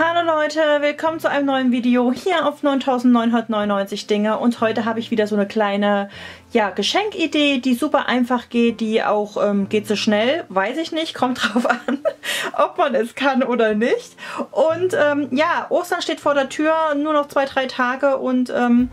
Hallo Leute, willkommen zu einem neuen Video hier auf 9999 Dinge und heute habe ich wieder so eine kleine ja, Geschenkidee, die super einfach geht, die auch ähm, geht so schnell, weiß ich nicht, kommt drauf an, ob man es kann oder nicht. Und ähm, ja, Ostern steht vor der Tür, nur noch zwei, drei Tage und ähm,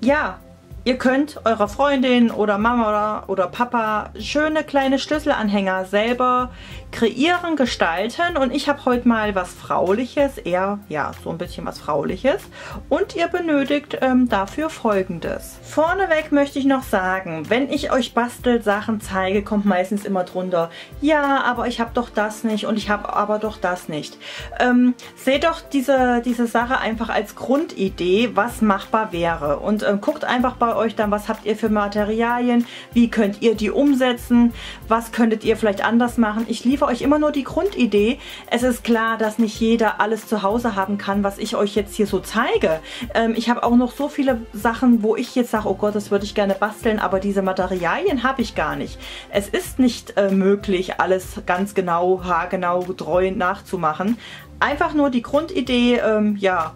ja, Ihr könnt eurer Freundin oder Mama oder, oder Papa schöne kleine Schlüsselanhänger selber kreieren, gestalten und ich habe heute mal was Frauliches, eher ja so ein bisschen was Frauliches und ihr benötigt ähm, dafür folgendes. Vorneweg möchte ich noch sagen, wenn ich euch Bastelsachen zeige, kommt meistens immer drunter, ja, aber ich habe doch das nicht und ich habe aber doch das nicht. Ähm, seht doch diese, diese Sache einfach als Grundidee, was machbar wäre und ähm, guckt einfach bei euch dann, was habt ihr für Materialien, wie könnt ihr die umsetzen, was könntet ihr vielleicht anders machen. Ich liefere euch immer nur die Grundidee. Es ist klar, dass nicht jeder alles zu Hause haben kann, was ich euch jetzt hier so zeige. Ähm, ich habe auch noch so viele Sachen, wo ich jetzt sage, oh Gott, das würde ich gerne basteln, aber diese Materialien habe ich gar nicht. Es ist nicht äh, möglich, alles ganz genau, haargenau, treu nachzumachen. Einfach nur die Grundidee, ähm, ja,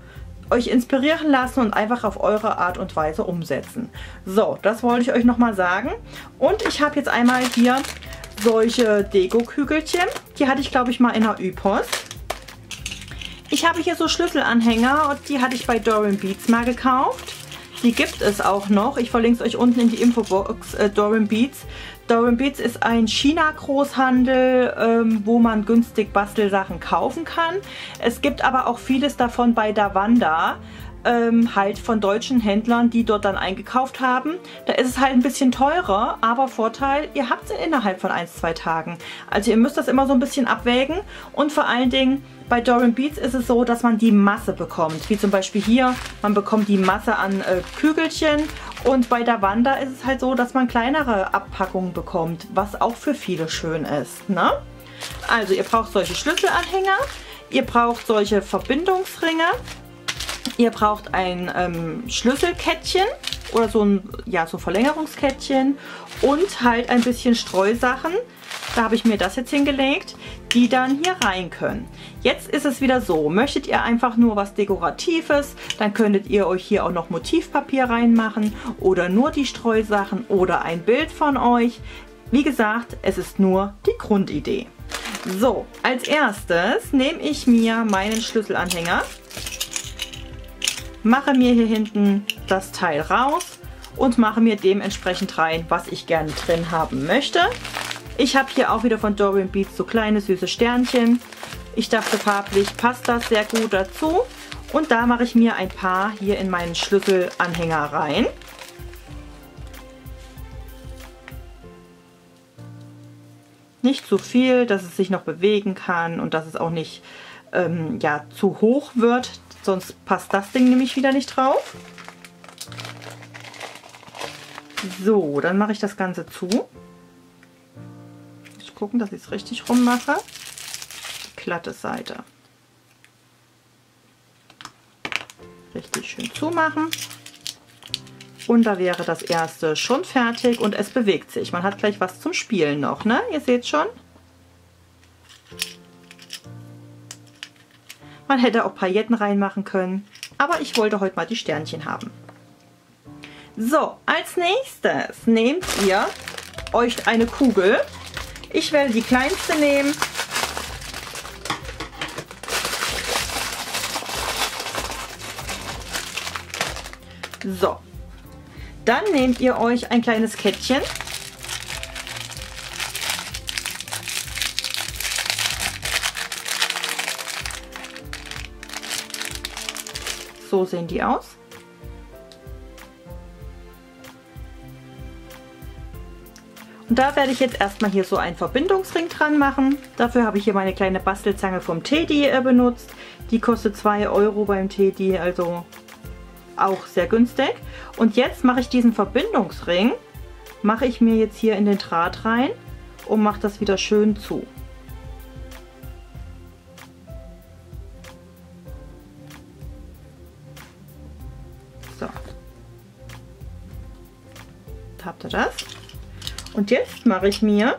euch inspirieren lassen und einfach auf eure Art und Weise umsetzen. So, das wollte ich euch nochmal sagen. Und ich habe jetzt einmal hier solche Deko-Kügelchen. Die hatte ich, glaube ich, mal in der Ü-Post. Ich habe hier so Schlüsselanhänger und die hatte ich bei Dorian Beats mal gekauft. Die gibt es auch noch. Ich verlinke es euch unten in die Infobox. Äh, Dorian Beats. Dorian Beats ist ein China-Großhandel, ähm, wo man günstig Bastelsachen kaufen kann. Es gibt aber auch vieles davon bei Davanda. Ähm, halt von deutschen Händlern, die dort dann eingekauft haben. Da ist es halt ein bisschen teurer, aber Vorteil, ihr habt es innerhalb von 1, 2 Tagen. Also ihr müsst das immer so ein bisschen abwägen und vor allen Dingen bei Dorian Beats ist es so, dass man die Masse bekommt. Wie zum Beispiel hier, man bekommt die Masse an äh, Kügelchen und bei der Wanda ist es halt so, dass man kleinere Abpackungen bekommt, was auch für viele schön ist. Ne? Also ihr braucht solche Schlüsselanhänger, ihr braucht solche Verbindungsringe, ihr braucht ein ähm, Schlüsselkettchen oder so ein ja, so Verlängerungskettchen und halt ein bisschen Streusachen. Da habe ich mir das jetzt hingelegt, die dann hier rein können. Jetzt ist es wieder so, möchtet ihr einfach nur was Dekoratives, dann könntet ihr euch hier auch noch Motivpapier reinmachen oder nur die Streusachen oder ein Bild von euch. Wie gesagt, es ist nur die Grundidee. So, als erstes nehme ich mir meinen Schlüsselanhänger, mache mir hier hinten das Teil raus und mache mir dementsprechend rein, was ich gerne drin haben möchte. Ich habe hier auch wieder von Dorian Beats so kleine süße Sternchen. Ich dachte farblich passt das sehr gut dazu. Und da mache ich mir ein paar hier in meinen Schlüsselanhänger rein. Nicht zu viel, dass es sich noch bewegen kann und dass es auch nicht ähm, ja, zu hoch wird. Sonst passt das Ding nämlich wieder nicht drauf. So, dann mache ich das Ganze zu gucken, dass ich es richtig rum mache. Die glatte Seite. Richtig schön zumachen. Und da wäre das erste schon fertig und es bewegt sich. Man hat gleich was zum Spielen noch, ne? Ihr seht schon. Man hätte auch Pailletten reinmachen können. Aber ich wollte heute mal die Sternchen haben. So, als nächstes nehmt ihr euch eine Kugel ich werde die kleinste nehmen. So. Dann nehmt ihr euch ein kleines Kettchen. So sehen die aus. Und da werde ich jetzt erstmal hier so einen Verbindungsring dran machen. Dafür habe ich hier meine kleine Bastelzange vom Teddy äh, benutzt. Die kostet 2 Euro beim Teddy, also auch sehr günstig. Und jetzt mache ich diesen Verbindungsring, mache ich mir jetzt hier in den Draht rein und mache das wieder schön zu. So. Habt ihr das? Und jetzt mache ich mir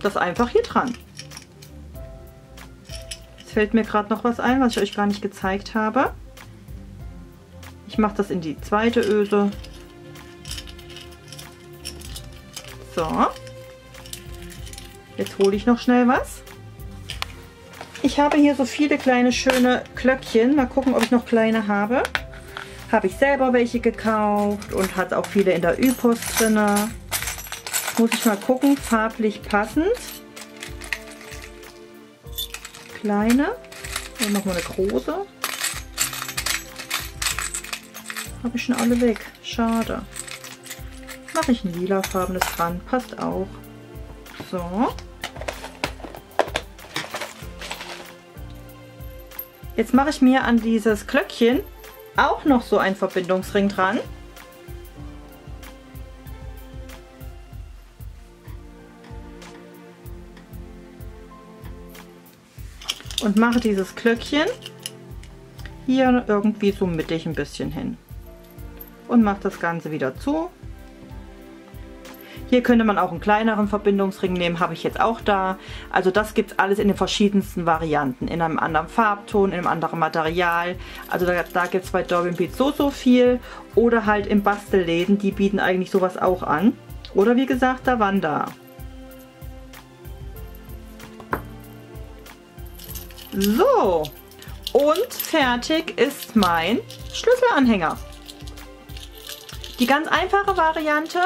das einfach hier dran. Jetzt fällt mir gerade noch was ein, was ich euch gar nicht gezeigt habe. Ich mache das in die zweite Öse. So. Jetzt hole ich noch schnell was. Ich habe hier so viele kleine schöne Klöckchen. Mal gucken, ob ich noch kleine habe. Habe ich selber welche gekauft und hat auch viele in der Üpost drin. Muss ich mal gucken, farblich passend. Kleine. Und noch mal eine große. Habe ich schon alle weg. Schade. Mache ich ein lilafarbenes dran. Passt auch. So. Jetzt mache ich mir an dieses Glöckchen auch noch so einen Verbindungsring dran. Und mache dieses Glöckchen hier irgendwie so mittig ein bisschen hin. Und mache das Ganze wieder zu. Hier könnte man auch einen kleineren Verbindungsring nehmen, habe ich jetzt auch da. Also das gibt es alles in den verschiedensten Varianten. In einem anderen Farbton, in einem anderen Material. Also da, da gibt es bei Dorbin Beat so, so viel. Oder halt im Bastelläden, die bieten eigentlich sowas auch an. Oder wie gesagt, da So, und fertig ist mein Schlüsselanhänger. Die ganz einfache Variante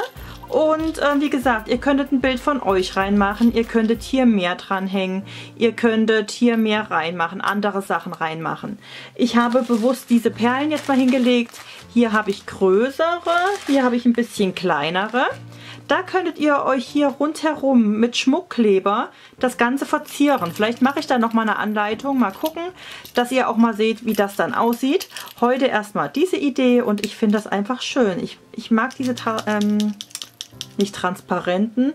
und äh, wie gesagt, ihr könntet ein Bild von euch reinmachen, ihr könntet hier mehr dranhängen, ihr könntet hier mehr reinmachen, andere Sachen reinmachen. Ich habe bewusst diese Perlen jetzt mal hingelegt. Hier habe ich größere, hier habe ich ein bisschen kleinere. Da könntet ihr euch hier rundherum mit Schmuckkleber das Ganze verzieren. Vielleicht mache ich da nochmal eine Anleitung. Mal gucken, dass ihr auch mal seht, wie das dann aussieht. Heute erstmal diese Idee und ich finde das einfach schön. Ich, ich mag diese ähm, nicht transparenten,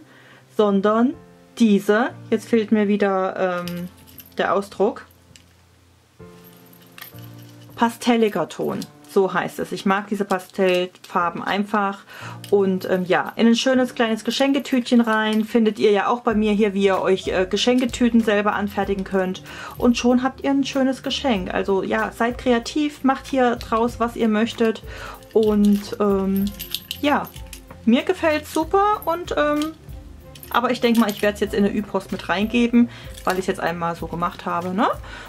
sondern diese, jetzt fehlt mir wieder ähm, der Ausdruck, pastelliger Ton. So heißt es. Ich mag diese Pastellfarben einfach. Und ähm, ja, in ein schönes kleines Geschenketütchen rein. Findet ihr ja auch bei mir hier, wie ihr euch äh, Geschenketüten selber anfertigen könnt. Und schon habt ihr ein schönes Geschenk. Also ja, seid kreativ, macht hier draus, was ihr möchtet. Und ähm, ja, mir gefällt super und ähm, aber ich denke mal, ich werde es jetzt in eine Ü-Post mit reingeben, weil ich es jetzt einmal so gemacht habe. Ne?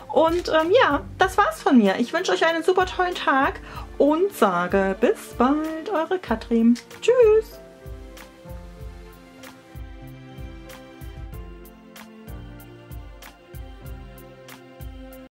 Und ähm, ja, das war's von mir. Ich wünsche euch einen super tollen Tag und sage bis bald, eure Katrin. Tschüss.